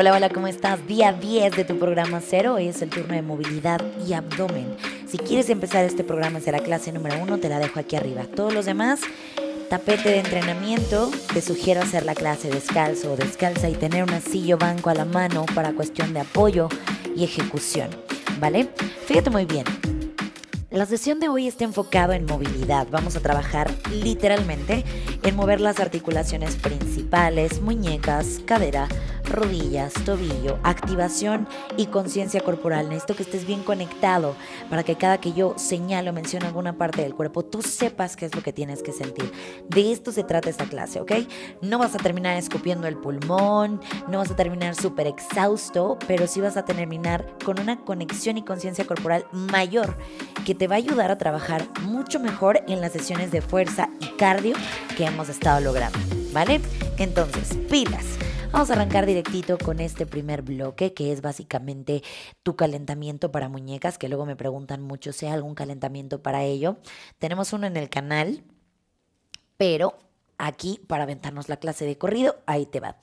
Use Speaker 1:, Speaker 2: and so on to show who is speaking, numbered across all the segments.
Speaker 1: Hola, hola, ¿cómo estás? Día 10 de tu programa cero. Es el turno de movilidad y abdomen. Si quieres empezar este programa, será clase número uno, te la dejo aquí arriba. Todos los demás, tapete de entrenamiento, te sugiero hacer la clase descalzo o descalza y tener una silla o banco a la mano para cuestión de apoyo y ejecución. ¿Vale? Fíjate muy bien. La sesión de hoy está enfocada en movilidad. Vamos a trabajar literalmente en mover las articulaciones principales, muñecas, cadera, rodillas, tobillo, activación y conciencia corporal. Necesito que estés bien conectado para que cada que yo señalo, menciono alguna parte del cuerpo, tú sepas qué es lo que tienes que sentir. De esto se trata esta clase, ¿ok? No vas a terminar escupiendo el pulmón, no vas a terminar súper exhausto, pero sí vas a terminar con una conexión y conciencia corporal mayor que te va a ayudar a trabajar mucho mejor en las sesiones de fuerza y cardio que hemos estado logrando, ¿vale? Entonces, pilas. Vamos a arrancar directito con este primer bloque que es básicamente tu calentamiento para muñecas, que luego me preguntan mucho si hay algún calentamiento para ello. Tenemos uno en el canal, pero aquí para aventarnos la clase de corrido, ahí te va.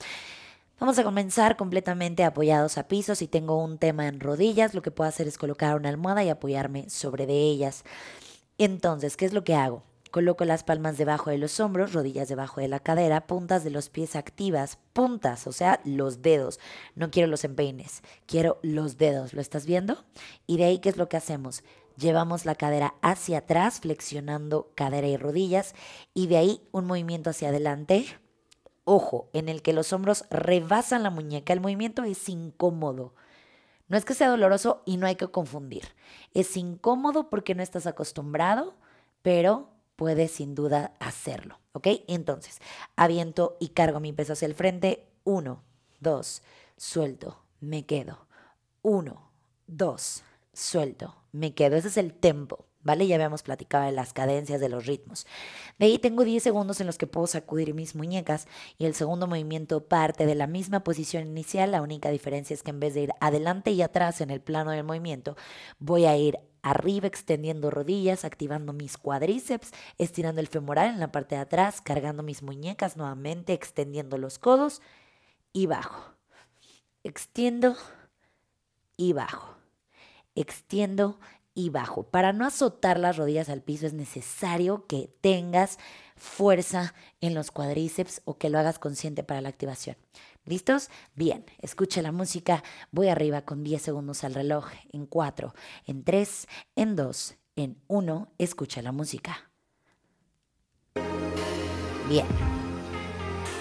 Speaker 1: Vamos a comenzar completamente apoyados a piso. Si tengo un tema en rodillas, lo que puedo hacer es colocar una almohada y apoyarme sobre de ellas. Entonces, ¿qué es lo que hago? Coloco las palmas debajo de los hombros, rodillas debajo de la cadera, puntas de los pies activas, puntas, o sea, los dedos. No quiero los empeines, quiero los dedos. ¿Lo estás viendo? Y de ahí, ¿qué es lo que hacemos? Llevamos la cadera hacia atrás, flexionando cadera y rodillas, y de ahí un movimiento hacia adelante. Ojo, en el que los hombros rebasan la muñeca. El movimiento es incómodo. No es que sea doloroso y no hay que confundir. Es incómodo porque no estás acostumbrado, pero puede sin duda hacerlo, ¿ok? Entonces, aviento y cargo mi peso hacia el frente. Uno, dos, suelto, me quedo. Uno, dos, suelto, me quedo. Ese es el tempo, ¿vale? Ya habíamos platicado de las cadencias, de los ritmos. De ahí tengo 10 segundos en los que puedo sacudir mis muñecas y el segundo movimiento parte de la misma posición inicial. La única diferencia es que en vez de ir adelante y atrás en el plano del movimiento, voy a ir arriba extendiendo rodillas, activando mis cuádriceps, estirando el femoral en la parte de atrás, cargando mis muñecas nuevamente, extendiendo los codos y bajo. Extiendo y bajo. Extiendo y bajo. Para no azotar las rodillas al piso es necesario que tengas fuerza en los cuádriceps o que lo hagas consciente para la activación. ¿Listos? Bien, escucha la música. Voy arriba con 10 segundos al reloj. En 4, en 3, en 2, en 1. Escucha la música. Bien.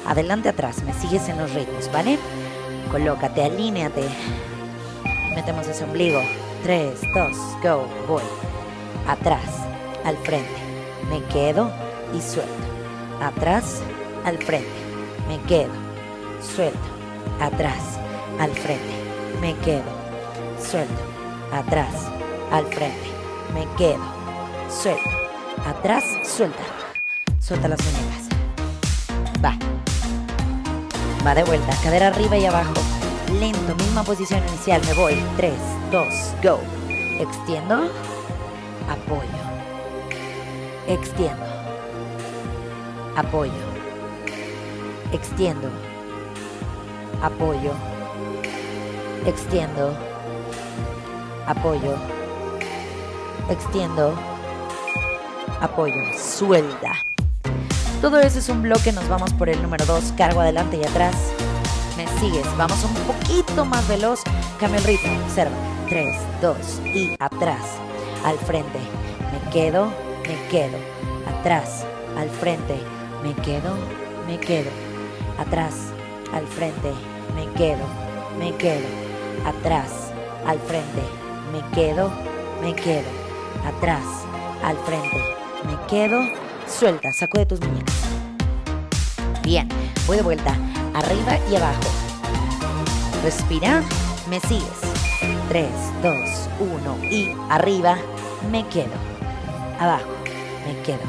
Speaker 1: Adelante, atrás. Me sigues en los ritmos, ¿vale? Colócate, alíneate. Metemos ese ombligo. 3, 2, go. Voy. Atrás, al frente. Me quedo y suelto. Atrás, al frente. Me quedo suelto, atrás, al frente, me quedo, suelto, atrás, al frente, me quedo, suelto, atrás, suelta, suelta las muñecas, va, va de vuelta, cadera arriba y abajo, lento, misma posición inicial, me voy, 3, 2, go, extiendo, apoyo, extiendo, apoyo, extiendo, apoyo, extiendo, apoyo, extiendo, apoyo, suelta. Todo eso es un bloque, nos vamos por el número 2, cargo adelante y atrás. Me sigues, vamos un poquito más veloz, cambio el observa. 3, 2 y atrás, al frente. Me quedo, me quedo, atrás, al frente. Me quedo, me quedo, atrás, al frente me quedo, me quedo, atrás, al frente, me quedo, me quedo, atrás, al frente, me quedo, suelta, sacude tus muñecas. Bien, voy de vuelta, arriba y abajo. Respira, me sigues. 3, 2, 1 y arriba, me quedo. Abajo, me quedo.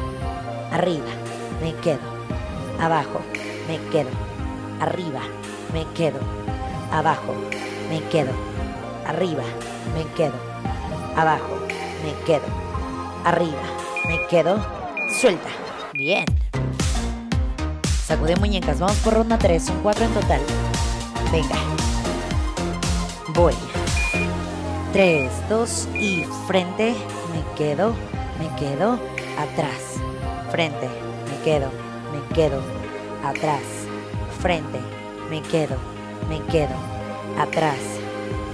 Speaker 1: Arriba, me quedo. Abajo, me quedo. Arriba, me quedo. Abajo, me quedo. Arriba, me quedo. Abajo, me quedo. Arriba, me quedo. Suelta. Bien. Sacude muñecas. Vamos por ronda 3. Son 4 en total. Venga. Voy. 3, 2 y frente. Me quedo, me quedo, atrás. Frente, me quedo, me quedo, atrás. Frente, me quedo, me quedo, atrás.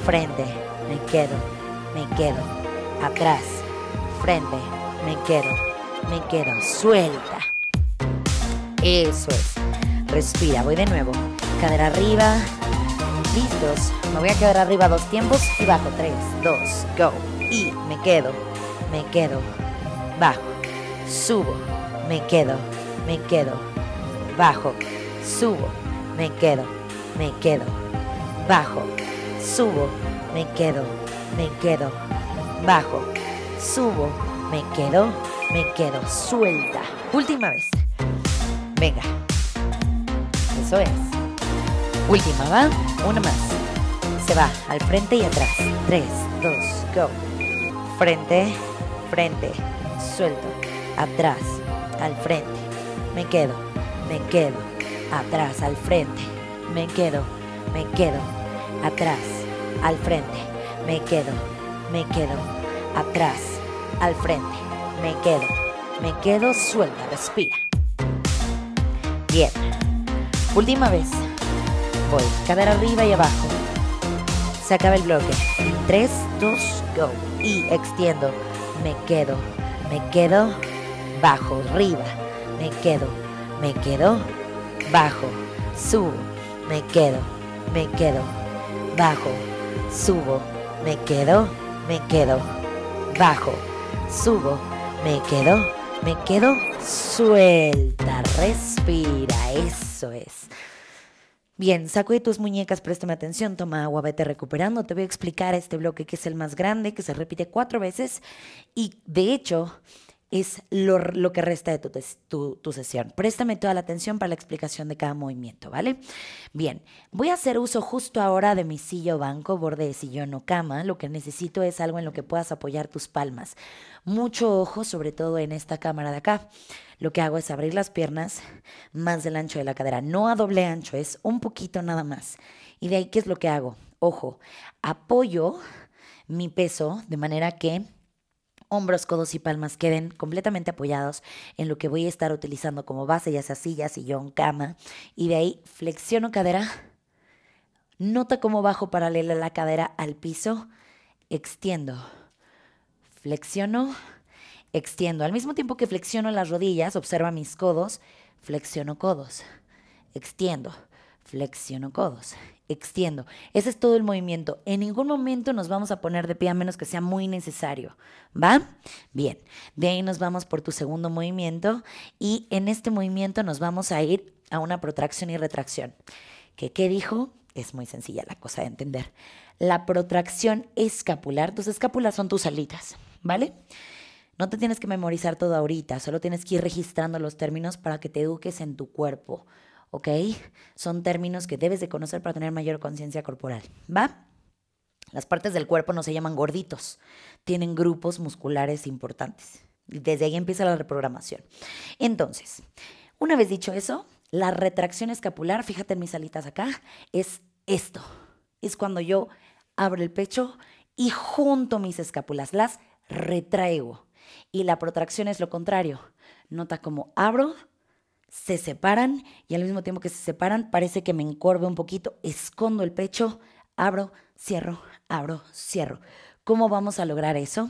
Speaker 1: Frente, me quedo, me quedo, atrás. Frente, me quedo, me quedo. Suelta. Eso es. Respira, voy de nuevo. Cadera arriba. Listos. Me voy a quedar arriba dos tiempos y bajo. Tres, dos, go. Y me quedo, me quedo. Bajo. Subo. Me quedo, me quedo. Bajo. Subo. Me quedo, me quedo. Bajo. Subo. Me quedo, me quedo. Bajo. Subo. Me quedo, me quedo. Suelta. Última vez. Venga. Eso es. Última, ¿va? Una más. Se va al frente y atrás. Tres, dos, go. Frente, frente. Suelto. Atrás, al frente. Me quedo, me quedo. Atrás, al frente. Me quedo, me quedo. Atrás, al frente. Me quedo, me quedo. Atrás, al frente. Me quedo, me quedo. Suelta, respira. Bien. Última vez. Voy. Cadera arriba y abajo. Se acaba el bloque. 3, 2, go. Y extiendo. Me quedo. Me quedo. Bajo. Arriba. Me quedo. Me quedo. Bajo. Subo. Me quedo. Me quedo. Bajo. Subo. Me quedo. Me quedo. Bajo. Subo. Me quedo. Me quedo. Suelta. Respira. Eso es. Bien, saco de tus muñecas, préstame atención, toma agua, vete recuperando. Te voy a explicar este bloque que es el más grande, que se repite cuatro veces y de hecho es lo, que resta de tu, tu, tu, sesión. Préstame toda la atención para la explicación de cada movimiento, ¿vale? Bien, voy a hacer uso justo ahora de mi silla o banco, borde de sillón o cama. Lo que necesito es algo en lo que puedas apoyar tus palmas. Mucho ojo, sobre todo en esta cámara de acá. Lo que hago es abrir las piernas más del ancho de la cadera, no a doble ancho, es un poquito nada más. Y de ahí, ¿qué es lo que hago? Ojo, apoyo mi peso de manera que hombros, codos y palmas queden completamente apoyados en lo que voy a estar utilizando como base, ya sea silla, sillón, cama. Y de ahí flexiono cadera. Nota cómo bajo paralela la cadera al piso. Extiendo. Flexiono. Extiendo. Al mismo tiempo que flexiono las rodillas, observa mis codos. Flexiono codos. Extiendo. Flexiono codos extiendo. Ese es todo el movimiento. En ningún momento nos vamos a poner de pie a menos que sea muy necesario. ¿Va? Bien. De ahí nos vamos por tu segundo movimiento y en este movimiento nos vamos a ir a una protracción y retracción. ¿Qué, qué dijo? Es muy sencilla la cosa de entender. La protracción escapular, tus escápulas son tus alitas, ¿vale? No te tienes que memorizar todo ahorita, solo tienes que ir registrando los términos para que te eduques en tu cuerpo. ¿Ok? Son términos que debes de conocer para tener mayor conciencia corporal, ¿va? Las partes del cuerpo no se llaman gorditos, tienen grupos musculares importantes. Y desde ahí empieza la reprogramación. Entonces, una vez dicho eso, la retracción escapular, fíjate en mis alitas acá, es esto. Es cuando yo abro el pecho y junto mis escápulas, las retraigo. Y la protracción es lo contrario. Nota como abro, se separan y al mismo tiempo que se separan parece que me encorve un poquito, escondo el pecho, abro, cierro, abro, cierro. ¿Cómo vamos a lograr eso?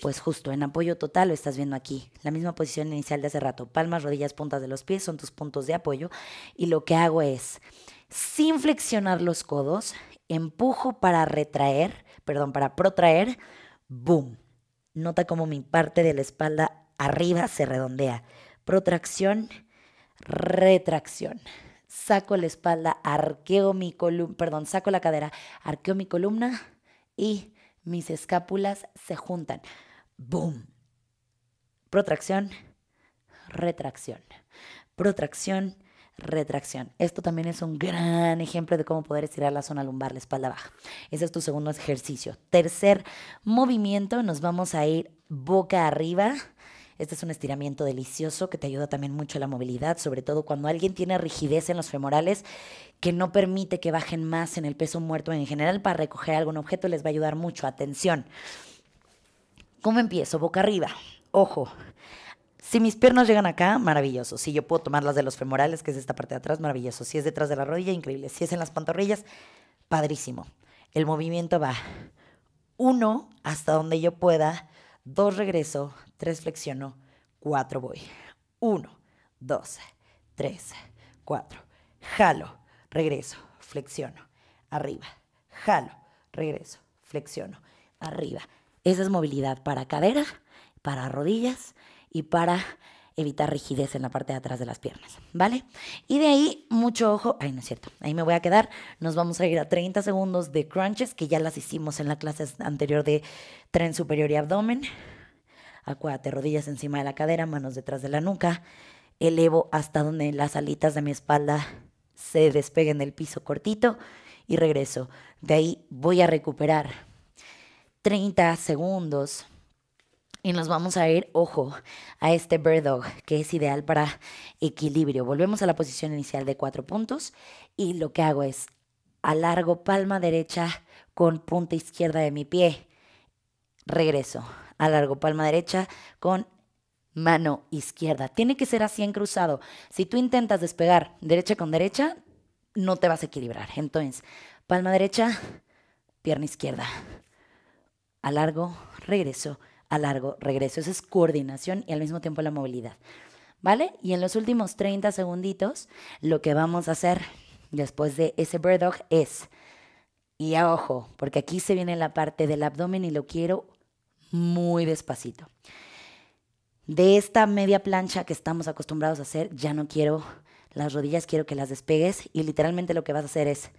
Speaker 1: Pues justo en apoyo total lo estás viendo aquí, la misma posición inicial de hace rato, palmas, rodillas, puntas de los pies son tus puntos de apoyo y lo que hago es, sin flexionar los codos, empujo para retraer, perdón, para protraer, boom. Nota cómo mi parte de la espalda arriba se redondea. Protracción, retracción. Saco la espalda, arqueo mi columna, perdón, saco la cadera, arqueo mi columna y mis escápulas se juntan. ¡Boom! Protracción, retracción. Protracción, retracción. Esto también es un gran ejemplo de cómo poder estirar la zona lumbar, la espalda baja. Ese es tu segundo ejercicio. Tercer movimiento, nos vamos a ir boca arriba Este es un estiramiento delicioso que te ayuda también mucho a la movilidad, sobre todo cuando alguien tiene rigidez en los femorales que no permite que bajen más en el peso muerto en general para recoger algún objeto les va a ayudar mucho. Atención. ¿Cómo empiezo? Boca arriba. Ojo. Si mis piernas llegan acá, maravilloso. Si yo puedo tomar las de los femorales, que es esta parte de atrás, maravilloso. Si es detrás de la rodilla, increíble. Si es en las pantorrillas, padrísimo. El movimiento va uno hasta donde yo pueda, dos regreso, tres flexiono, cuatro voy. Uno, dos, tres, cuatro. Jalo, regreso, flexiono, arriba. Jalo, regreso, flexiono, arriba. Esa es movilidad para cadera, para rodillas y para evitar rigidez en la parte de atrás de las piernas, ¿vale? Y de ahí, mucho ojo, ay, no es cierto, ahí me voy a quedar, nos vamos a ir a 30 segundos de crunches, que ya las hicimos en la clase anterior de tren superior y abdomen. Acuérdate, rodillas encima de la cadera, manos detrás de la nuca, elevo hasta donde las alitas de mi espalda se despeguen del piso cortito y regreso. De ahí voy a recuperar 30 segundos y nos vamos a ir, ojo, a este bird dog, que es ideal para equilibrio. Volvemos a la posición inicial de cuatro puntos y lo que hago es alargo palma derecha con punta izquierda de mi pie. Regreso. Alargo palma derecha con mano izquierda. Tiene que ser así en cruzado. Si tú intentas despegar derecha con derecha, no te vas a equilibrar. Entonces, palma derecha, pierna izquierda. Alargo, regreso a largo regreso. Esa es coordinación y al mismo tiempo la movilidad. ¿Vale? Y en los últimos 30 segunditos, lo que vamos a hacer después de ese bird dog es, y a ojo, porque aquí se viene la parte del abdomen y lo quiero muy despacito. De esta media plancha que estamos acostumbrados a hacer, ya no quiero las rodillas, quiero que las despegues y literalmente lo que vas a hacer es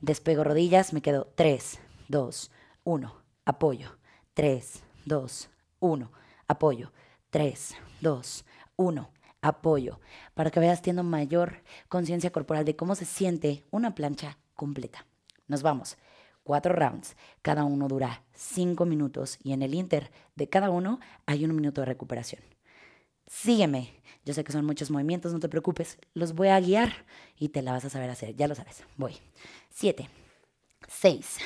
Speaker 1: despego rodillas, me quedo 3, 2, 1, apoyo, 3, 2, 1, apoyo. 3, 2, 1, apoyo. Para que vayas teniendo mayor conciencia corporal de cómo se siente una plancha completa. Nos vamos. Cuatro rounds. Cada uno dura cinco minutos y en el inter de cada uno hay un minuto de recuperación. Sígueme. Yo sé que son muchos movimientos, no te preocupes. Los voy a guiar y te la vas a saber hacer. Ya lo sabes. Voy. Siete, seis,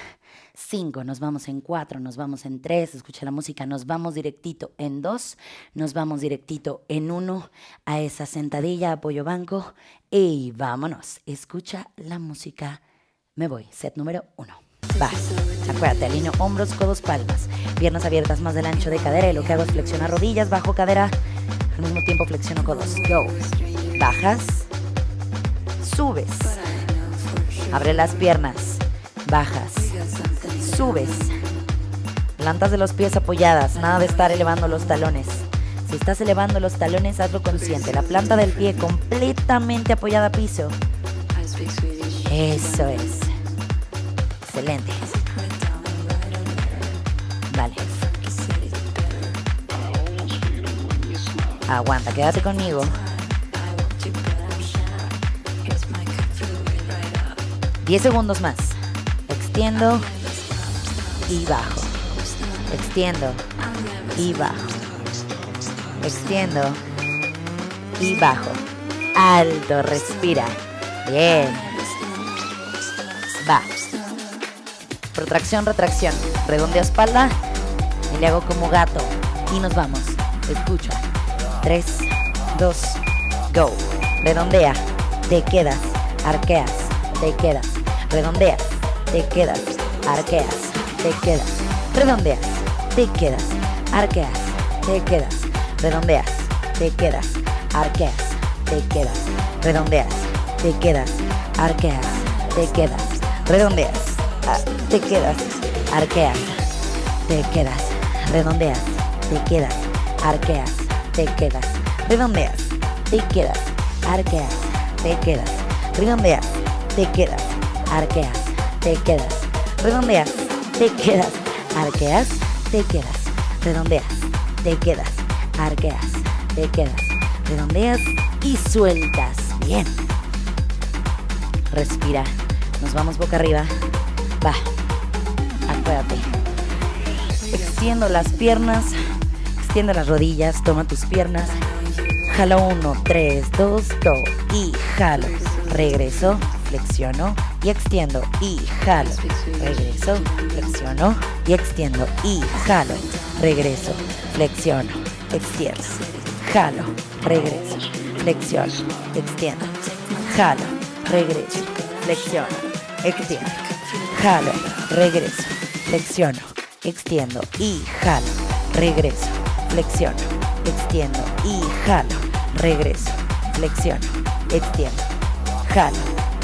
Speaker 1: 5, nos vamos en 4, nos vamos en 3, escucha la música, nos vamos directito en 2, nos vamos directito en 1 a esa sentadilla, apoyo banco y vámonos, escucha la música, me voy, set número 1. Va, acuérdate, alineo hombros, codos, palmas, piernas abiertas más del ancho de cadera y lo que hago es flexionar rodillas, bajo cadera, al mismo tiempo flexiono codos, go, bajas, subes, abre las piernas, bajas, subes. Plantas de los pies apoyadas, nada de estar elevando los talones. Si estás elevando los talones, hazlo consciente. La planta del pie completamente apoyada a piso. Eso es. Excelente. Vale. Aguanta, quédate conmigo. 10 segundos más. Extiendo y bajo. Extiendo y bajo. Extiendo y bajo. Alto, respira. Bien. Va. Protracción, retracción. Redondea espalda y le hago como gato. Y nos vamos. Escucha. 3, 2, go. Redondea. Te quedas. Arqueas. Te quedas. Redondeas. Te quedas. Arqueas te quedas, redondeas, te quedas, arqueas, te quedas, redondeas, te quedas, arqueas, te quedas, redondeas, te quedas, arqueas, te quedas, redondeas, te quedas, arqueas, te quedas, redondeas, te quedas, arqueas, te quedas, redondeas, te quedas, arqueas, te quedas, redondeas, te quedas, arqueas, te quedas, redondeas, te quedas, arqueas, te quedas, redondeas, te quedas, arqueas, te quedas, redondeas y sueltas. Bien. Respira. Nos vamos boca arriba. Va. Acuérdate. Extiendo las piernas. extiende las rodillas, toma tus piernas. Jalo 1, 3, 2, go. Y jalo. Regreso, flexiono y extiendo. Y jalo. Regreso, flexiono y extiendo. Y jalo. Regreso, flexiono, extiendo. Jalo, regreso, flexiono, extiendo. Jalo, regreso, flexiono, extiendo. Jalo, regreso, flexiono, extiendo y jalo, regreso, flexiono, extiendo y jalo, regreso, flexiono, extiendo, jalo,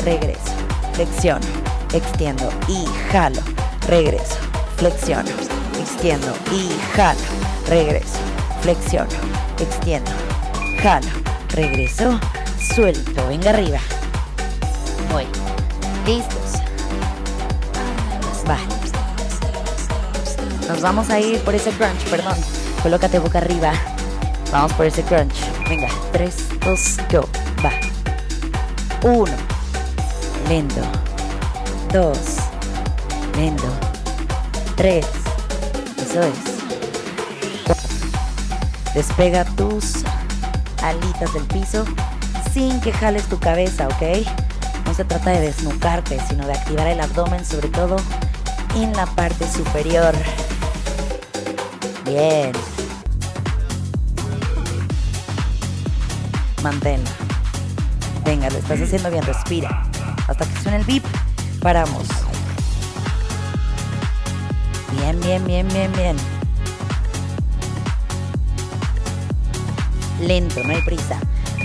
Speaker 1: regreso, flexiono, extiendo y jalo, regreso, flexiono, extiendo y jalo, regreso, flexiono, extiendo, jalo, regreso, suelto, venga arriba. Voy. ¿Listos? Va. Nos vamos a ir por ese crunch, perdón. Colócate boca arriba. Vamos por ese crunch. Venga, 3, 2, go. Va. 1. Lento. 2. Lento. 3. Eso es. 4. Despega tus alitas del piso sin que jales tu cabeza, ¿ok? No se trata de desnucarte, sino de activar el abdomen, sobre todo en la parte superior. Bien. Manténlo. Venga, lo estás haciendo bien, respira. Hasta que suene el bip, paramos. Bien, bien, bien, bien, bien. Lento, no hay prisa.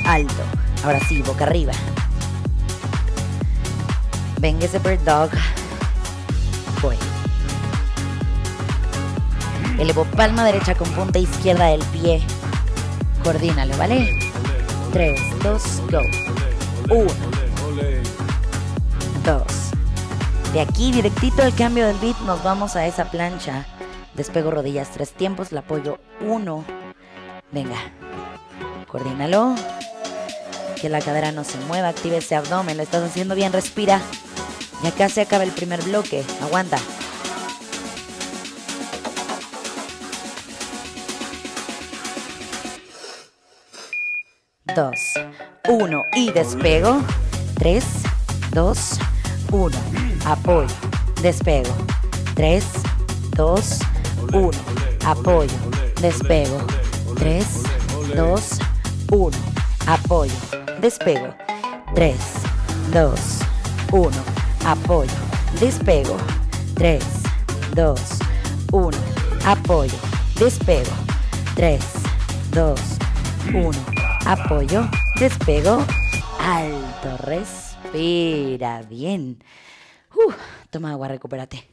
Speaker 1: Alto. Ahora sí, boca arriba. Venga ese bird dog. Elevo palma derecha con punta izquierda del pie. Coordínalo, ¿vale? 3, 2, go. 1, 2. De aquí, directito el cambio del beat, nos vamos a esa plancha. Despego rodillas tres tiempos, la apoyo 1. Venga. Coordínalo. Que la cadera no se mueva, active ese abdomen, lo estás haciendo bien, respira. Y acá se acaba el primer bloque. Aguanta. Dos, uno y despego. Tres, dos, uno. Apoyo, despego. Tres, dos, uno. Apoyo, despego. Tres, dos, uno. Apoyo, despego. Tres, dos, uno apoyo, despego, 3, 2, 1, apoyo, despego, 3, 2, 1, apoyo, despego, alto, respira, bien. Toma agua, recupérate.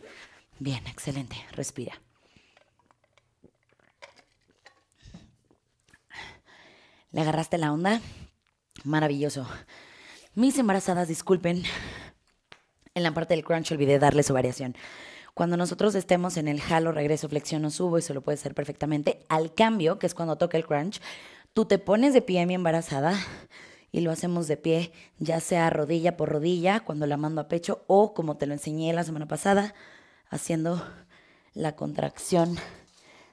Speaker 1: Bien, excelente, respira. ¿Le agarraste la onda? Maravilloso. Mis embarazadas, disculpen, en la parte del crunch olvidé darle su variación. Cuando nosotros estemos en el jalo, regreso, flexiono, subo, eso lo puedes hacer perfectamente. Al cambio, que es cuando toca el crunch, tú te pones de pie, mi embarazada, y lo hacemos de pie, ya sea rodilla por rodilla, cuando la mando a pecho, o como te lo enseñé la semana pasada, haciendo la contracción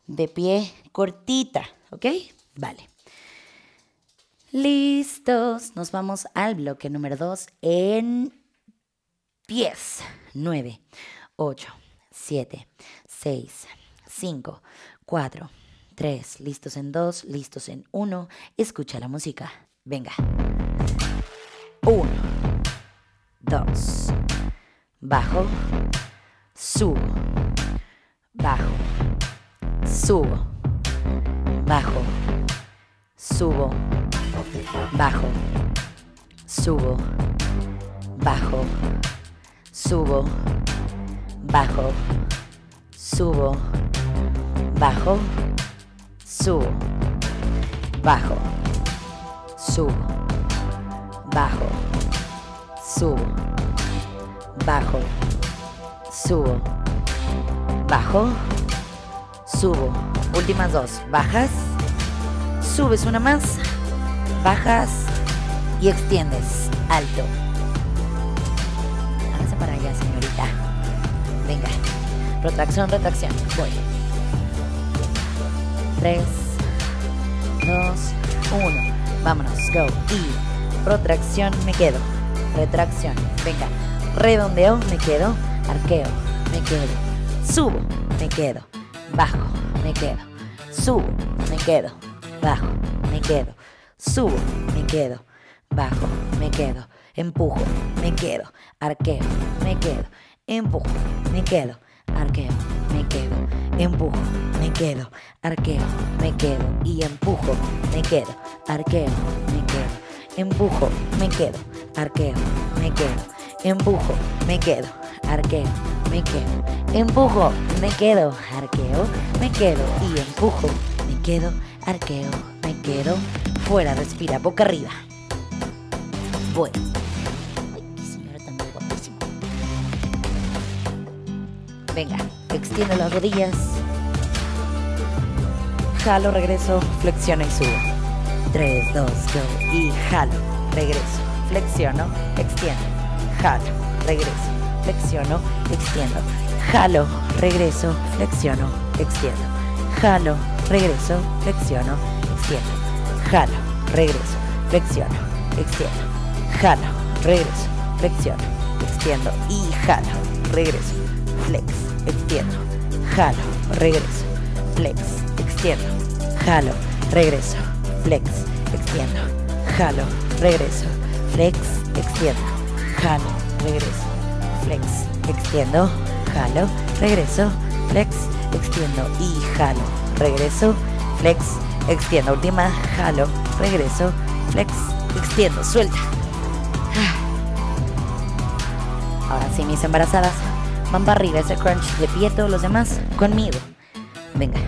Speaker 1: de pie cortita, ¿ok? Vale. Listos, nos vamos al bloque número 2 en pies. 9, 8, 7, 6, 5, 4, 3. Listos en 2, listos en 1. Escucha la música. Venga. 1, 2. Bajo. Subo. Bajo. Subo. Bajo. Subo. Bajo. Subo. Bajo subo, bajo, subo, bajo, subo, bajo, subo, bajo, subo, bajo, subo, bajo, subo. Últimas dos. Bajas, subes una más, bajas. Y extiendes. Alto. Venga. Retracción, retracción. Voy. Tres. 2, 1. Vámonos, go. Y protracción, me quedo. Retracción, venga. Redondeo, me quedo. Arqueo, me quedo. Subo, me quedo. Bajo, me quedo. Subo, me quedo. Bajo, me quedo. Subo, me quedo. Bajo, me quedo. Empujo, me quedo. Arqueo, me quedo. Empujo, me quedo. Arqueo, me quedo. Empujo, me quedo. Arqueo, me quedo. Y empujo, me quedo. Arqueo, me quedo. Empujo, me quedo. Arqueo, me quedo. Empujo, me quedo. Arqueo, me quedo. Empujo, me quedo. Arqueo, me quedo. Y empujo, me quedo. Arqueo, me quedo. Fuera, respira, boca arriba. Voy. Venga, extiendo las rodillas. Jalo, regreso, flexiono y subo. 3, 2, go. Y jalo, regreso, flexiono, extiendo. Jalo, regreso, flexiono, extiendo. Jalo, regreso, flexiono, extiendo. Jalo, regreso, flexiono, extiendo. Jalo, regreso, flexiono, extiendo. Jalo, regreso, flexiono, extiendo. Y jalo, regreso, flex, extiendo. Jalo, regreso, flex, extiendo. Jalo, regreso, flex, extiendo. Jalo, regreso, flex, extiendo. Jalo, regreso, flex, extiendo. Jalo, regreso, flex, extiendo. Y jalo, regreso, flex, extiendo. Última, jalo, regreso, flex, extiendo. Suelta. Ahora sí, mis embarazadas, van para arriba ese crunch de pie, todos los demás conmigo. Venga.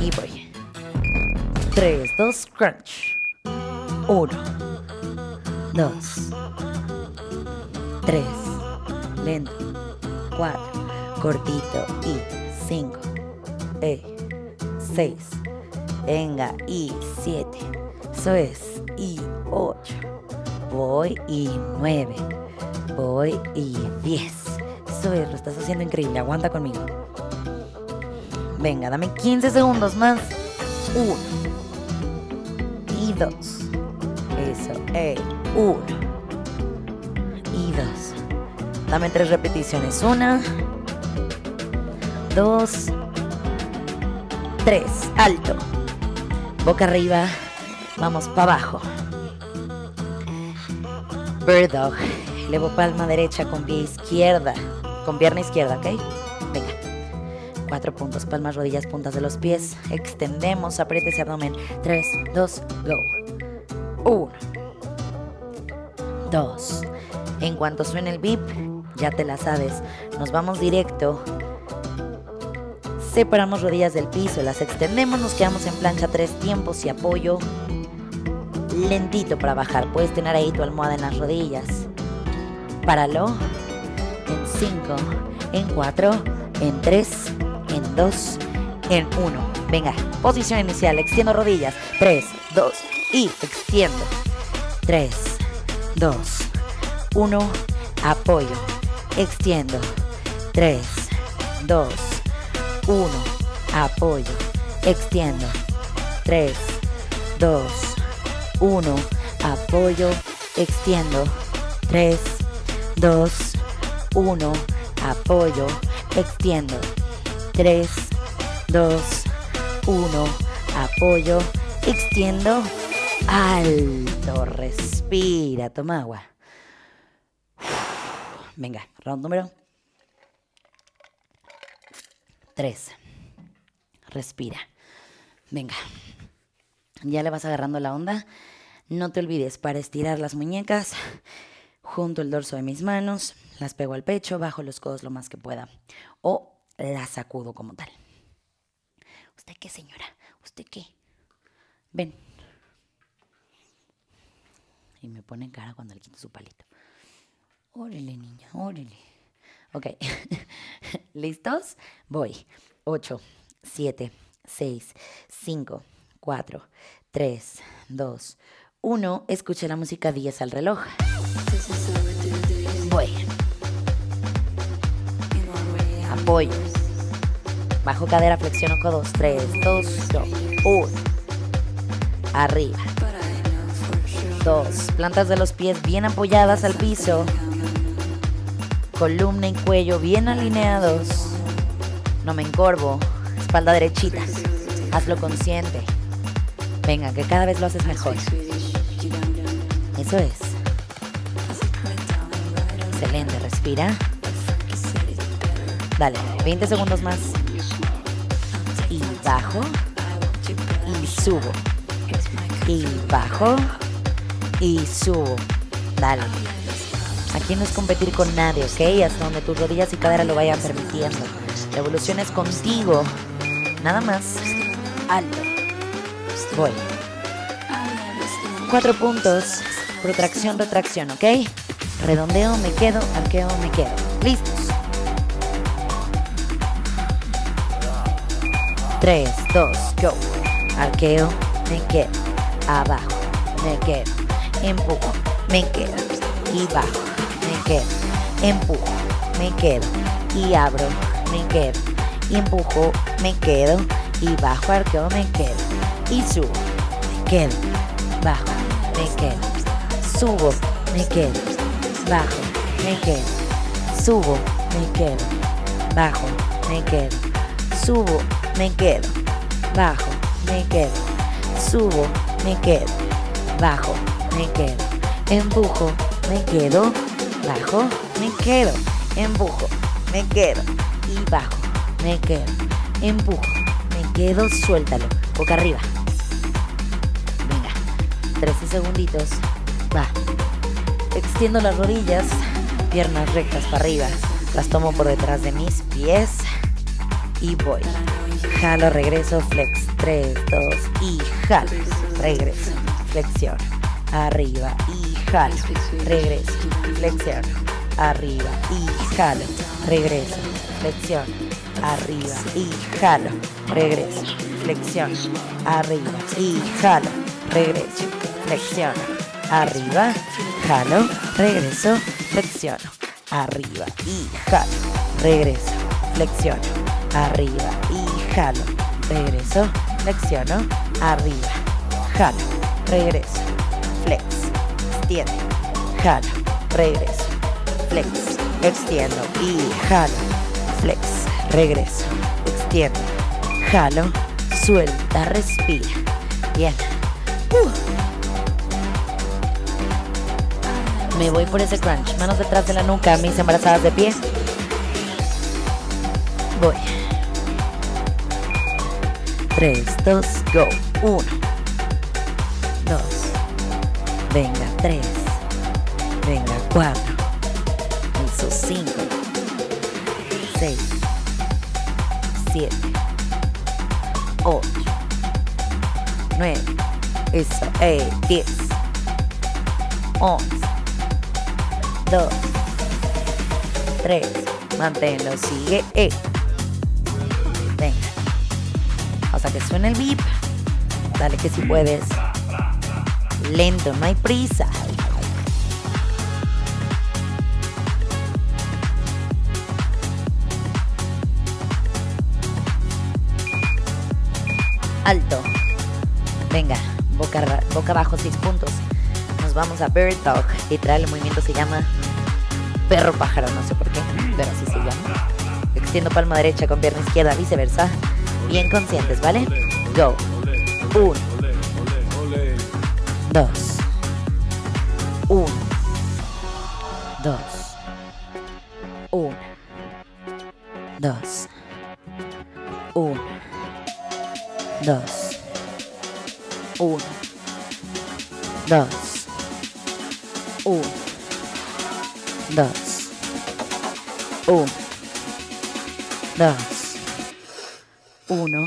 Speaker 1: Y voy. 3, 2, crunch. 1, 2, 3, lento, 4, cortito. Y 5, 6, venga. Y 7, eso es, y 8, voy. Y 9, voy y 10, eso es, lo estás haciendo increíble, aguanta conmigo. Venga, dame 15 segundos más. 1 y 2. Eso, ey, 1 y 2. Dame tres repeticiones. 1, 2, 3. Alto. Boca arriba. Vamos para abajo. Bird dog. Elevo palma derecha con pie izquierda. Con pierna izquierda, ¿ok? Venga. Cuatro puntos, palmas, rodillas, puntas de los pies. Extendemos, apriete ese abdomen. 3, 2, go. 1, 2. En cuanto suene el bip, ya te la sabes. Nos vamos directo. Separamos rodillas del piso, las extendemos, nos quedamos en plancha tres tiempos y apoyo lentito para bajar. Puedes tener ahí tu almohada en las rodillas. Páralo. En 5, en 4, en 3, en 2, en 1. Venga, posición inicial. Extiendo rodillas. 3, 2 y extiendo. 3, 2, 1. Apoyo. Extiendo. 3, 2, 1. Apoyo. Extiendo. 3, 2, 1. Apoyo. Extiendo. 3, 2, 1. Apoyo. Extiendo. 3, 2, 1. Apoyo. Extiendo. Alto. Respira. Toma agua. Venga, round número 3. Respira. Venga. Ya le vas agarrando la onda. No te olvides para estirar las muñecas. Junto el dorso de mis manos. Las pego al pecho. Bajo los codos lo más que pueda. O las sacudo como tal. ¿Usted qué, señora? ¿Usted qué? Ven. Y me pone en cara cuando le quito su palito. Órale, niña, órale. Ok. ¿Listos? Voy. 8, 7, 6, 5, 4, 3, 2, 1. Escuche la música 10 al reloj. Voy. Apoyo. Bajo cadera, flexiono codos. 3, 2, go. 1. Arriba. 2. Plantas de los pies bien apoyadas al piso. Columna y cuello bien alineados. No me encorvo. Espalda derechita. Hazlo consciente. Venga, que cada vez lo haces mejor. Eso es. Respira. Dale, 20 segundos más. Y bajo. Y subo. Y bajo. Y subo. Dale. Aquí no es competir con nadie, ¿ok? Hasta donde tus rodillas y cadera lo vayan permitiendo. La evolución es contigo. Nada más. Alto. Voy. Cuatro puntos. Protracción, retracción, ¿ok? Redondeo, me quedo, arqueo, me quedo. ¿Listos? 3, 2, go. Arqueo, me quedo. Abajo, me quedo. Empujo, me quedo. Y bajo, me quedo. Empujo, me quedo. Y abro, me quedo. Y empujo, me quedo. Y bajo, arqueo, me quedo. Y subo, me quedo. Bajo, me quedo. Subo, me quedo. Bajo, me quedo. Subo, me quedo. Bajo, me quedo. Subo, me quedo. Bajo, me quedo. Subo, me quedo. Bajo, me quedo. Empujo, me quedo. Bajo, me quedo. Empujo, me quedo. Y bajo, me quedo. Empujo, me quedo. Suéltalo. Boca arriba. Venga. 13 segunditos. Extiendo las rodillas. Piernas rectas para arriba. Las tomo por detrás de mis pies. Y voy. Jalo, regreso, flex. 3, 2 y jalo. Regreso. Flexión. Arriba y jalo. Regreso. Flexión. Arriba y jalo. Regreso. Flexión. Arriba y jalo. Regreso. Flexión. Arriba y jalo. Regreso. Flexión. Arriba. Jalo. Regreso. Flexiono. Arriba y jalo. Regreso. Flexiono. Arriba y jalo. Regreso. Flexiono. Arriba. Jalo. Regreso. Flex. Extiende. Jalo. Regreso. Flex. Extiendo. Y jalo. Flex. Regreso. Extiendo. Jalo. Suelta. Respira. Bien. Uh. Me voy por ese crunch. Manos detrás de la nuca, mis embarazadas de pie. Voy. 3, 2, go. 1, 2, venga, 3, venga, 4, eso, 5, 6, 7, 8, 9, eso, eh, 10, 11, 2, 3, manténlo, sigue, eh. Venga. Hasta que suene el beep. Dale que si puedes. Lento, no hay prisa. Alto. Venga, boca, boca abajo, 6 puntos. Nos vamos a Bird Dog. Literal, el movimiento se llama perro pájaro, no sé por qué, pero así se llama. Extiendo palma derecha con pierna izquierda, viceversa. Bien conscientes, ¿vale? Go. Uno. Dos. Uno. Dos. Uno. Dos. Uno. Dos. Uno. Dos. Uno. Dos. Uno. Dos. Uno.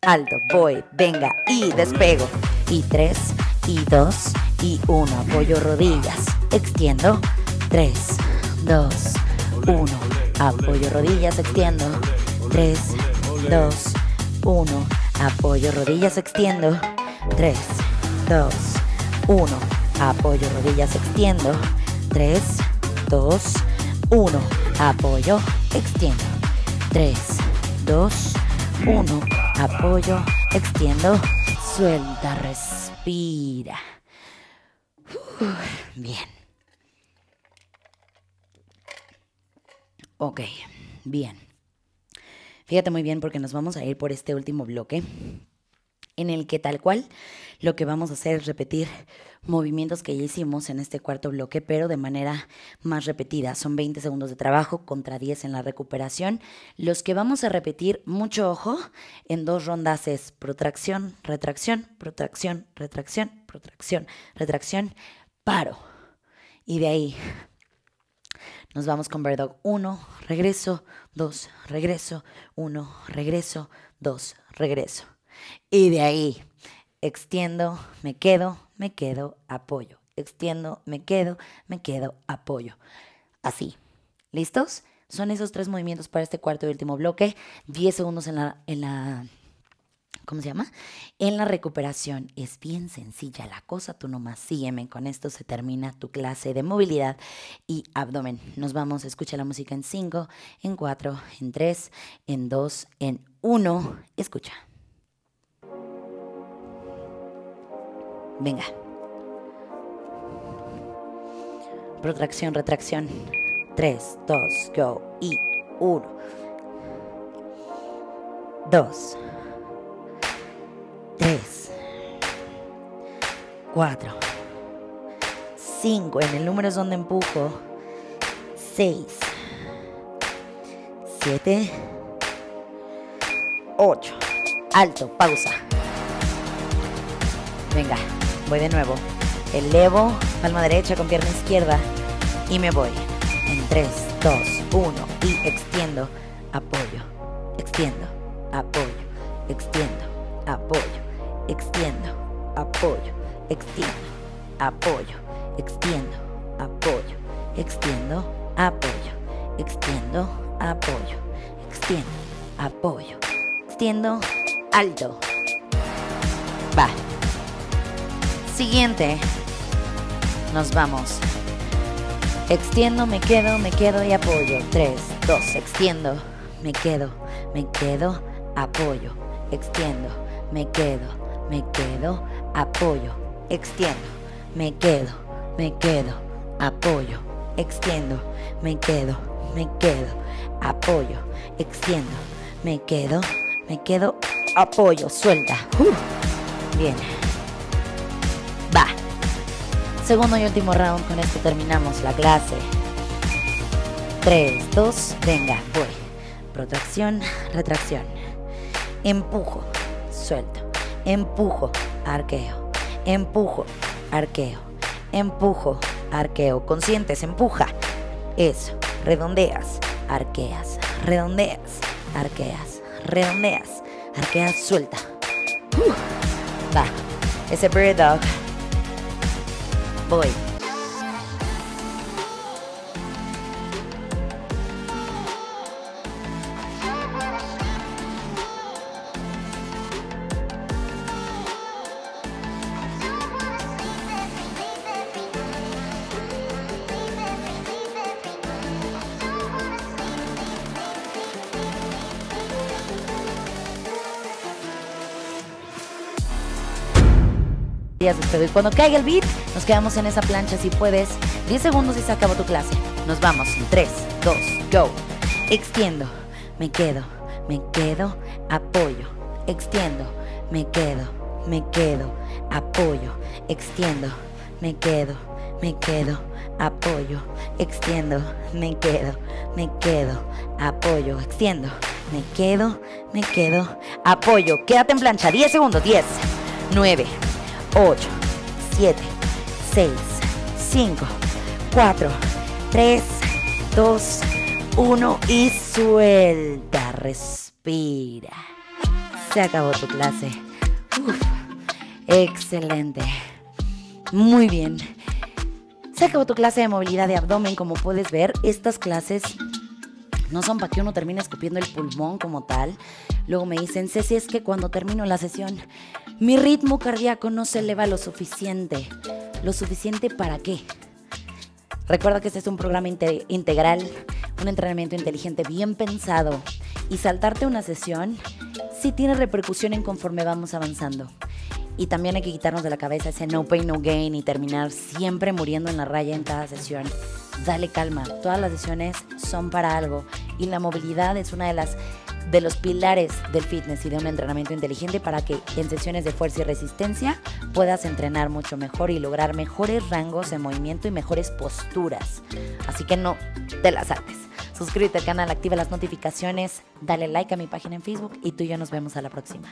Speaker 1: Alto. Voy. Venga. Y despego. Y tres. Y dos. Y uno. Apoyo rodillas. Extiendo. Tres. Dos. Uno. Apoyo rodillas. Extiendo. Tres. Dos. Uno. Apoyo rodillas. Extiendo. Tres. Dos. Uno. Apoyo rodillas. Extiendo. Tres. Dos. Uno. Apoyo. Extiendo. Tres. Dos. Uno. Apoyo. extiendo, suelta, respira. bien. Ok, bien. Fíjate muy bien porque nos vamos a ir por este último bloque en el que tal cual lo que vamos a hacer es repetir movimientos que ya hicimos en este cuarto bloque, pero de manera más repetida. Son 20 segundos de trabajo contra 10 en la recuperación. Los que vamos a repetir, mucho ojo, en dos rondas es protracción, retracción, protracción, retracción, protracción, retracción, paro. Y de ahí nos vamos con Bird Dog 1, regreso, 2, regreso, 1, regreso, 2, regreso. Y de ahí extiendo, me quedo, me quedo, apoyo. Extiendo, me quedo, me quedo, apoyo. Así. ¿Listos? Son esos tres movimientos para este cuarto y último bloque. 10 segundos en la, en la ¿cómo se llama? En la recuperación es bien sencilla la cosa, tú nomás sígueme, con esto se termina tu clase de movilidad y abdomen. Nos vamos, escucha la música en 5, en 4, en 3, en 2, en 1, escucha. Venga. Protracción, retracción. 3, 2, go y 1. 2. 3, 4, 5, en el número es donde empujo, 6, 7, 8, alto, pausa. Venga, voy de nuevo. Elevo, palma derecha con pierna izquierda. Y me voy. En 3, 2, 1 y extiendo, apoyo, extiendo, apoyo, extiendo, apoyo. Extiendo, apoyo, extiendo, apoyo, extiendo, apoyo, extiendo, apoyo, extiendo, apoyo, extiendo, apoyo, extiendo, alto. Va. Siguiente. Nos vamos. Extiendo, me quedo, me quedo y apoyo. Tres, dos, extiendo, me quedo, me quedo, apoyo, extiendo, me quedo, me quedo, apoyo, extiendo, me quedo, me quedo, apoyo, extiendo, me quedo, me quedo, apoyo, extiendo, me quedo, me quedo, apoyo, suelta. bien. Segundo y último round, con esto terminamos la clase. 3, 2, venga, voy. Protracción, retracción. Empujo, suelto empujo, arqueo, empujo, arqueo, empujo, arqueo. Conscientes, empuja. Eso, redondeas, arqueas, redondeas, arqueas, redondeas, arqueas, suelta. va, ese bird dog. Boyd. Voy. Y cuando caiga el beat, nos quedamos en esa plancha si puedes. 10 segundos y se acabó tu clase. Nos vamos en 3, 2, go. Extiendo, me quedo, me quedo, apoyo. Extiendo, me quedo, me quedo, apoyo. Extiendo, me quedo, me quedo, apoyo. Extiendo, me quedo, me quedo, apoyo. Extiendo, me quedo, me quedo, apoyo. Quédate en plancha. 10 segundos. 10, 9, 8, 7, 6, 5, 4, 3, 2, 1 y suelta, respira. Se acabó tu clase. excelente. Muy bien. Se acabó tu clase de movilidad de abdomen. Como puedes ver, estas clases no son para que uno termine escupiendo el pulmón como tal. Luego me dicen, Ceci, es que cuando termino la sesión, mi ritmo cardíaco no se eleva lo suficiente. ¿Lo suficiente para qué? Recuerda que este es un programa integral, un entrenamiento inteligente bien pensado. Y saltarte una sesión sí tiene repercusión en conforme vamos avanzando. Y también hay que quitarnos de la cabeza ese no pain, no gain y terminar siempre muriendo en la raya en cada sesión. Dale calma, todas las sesiones son para algo y la movilidad es una de las de los pilares del fitness y de un entrenamiento inteligente para que en sesiones de fuerza y resistencia puedas entrenar mucho mejor y lograr mejores rangos de movimiento y mejores posturas. Así que no te las saltes. Suscríbete al canal, activa las notificaciones, dale like a mi página en Facebook y tú y yo nos vemos a la próxima.